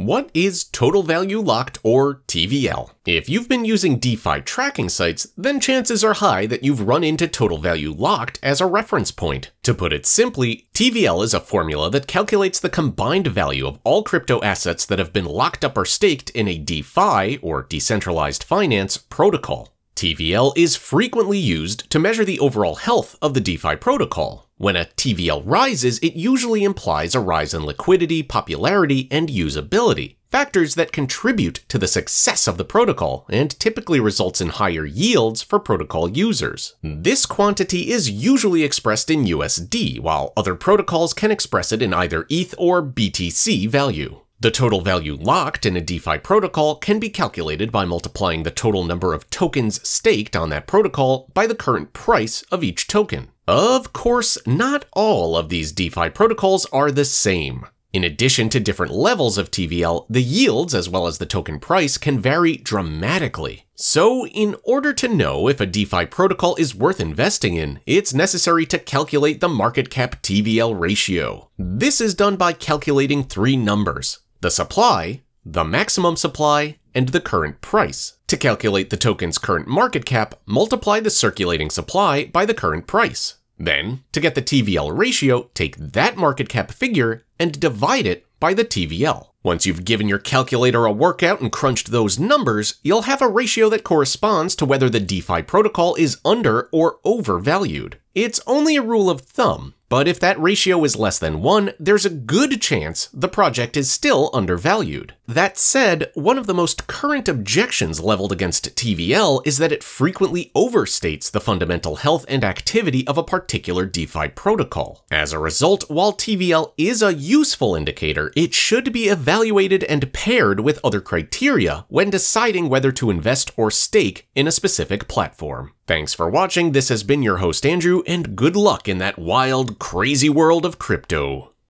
What is Total Value Locked or TVL? If you've been using DeFi tracking sites, then chances are high that you've run into Total Value Locked as a reference point. To put it simply, TVL is a formula that calculates the combined value of all crypto assets that have been locked up or staked in a DeFi or decentralized finance protocol. TVL is frequently used to measure the overall health of the DeFi protocol. When a TVL rises, it usually implies a rise in liquidity, popularity, and usability, factors that contribute to the success of the protocol and typically results in higher yields for protocol users. This quantity is usually expressed in USD, while other protocols can express it in either ETH or BTC value. The total value locked in a DeFi protocol can be calculated by multiplying the total number of tokens staked on that protocol by the current price of each token. Of course, not all of these DeFi protocols are the same. In addition to different levels of TVL, the yields as well as the token price can vary dramatically. So, in order to know if a DeFi protocol is worth investing in, it's necessary to calculate the market cap TVL ratio. This is done by calculating three numbers the supply, the maximum supply, and the current price. To calculate the token's current market cap, multiply the circulating supply by the current price. Then, to get the TVL ratio, take that market cap figure and divide it by the TVL. Once you've given your calculator a workout and crunched those numbers, you'll have a ratio that corresponds to whether the DeFi protocol is under or overvalued. It's only a rule of thumb, but if that ratio is less than 1, there's a good chance the project is still undervalued. That said, one of the most current objections leveled against TVL is that it frequently overstates the fundamental health and activity of a particular DeFi protocol. As a result, while TVL is a useful indicator, it should be evaluated and paired with other criteria when deciding whether to invest or stake in a specific platform. Thanks for watching, this has been your host Andrew, and good luck in that wild, crazy world of crypto.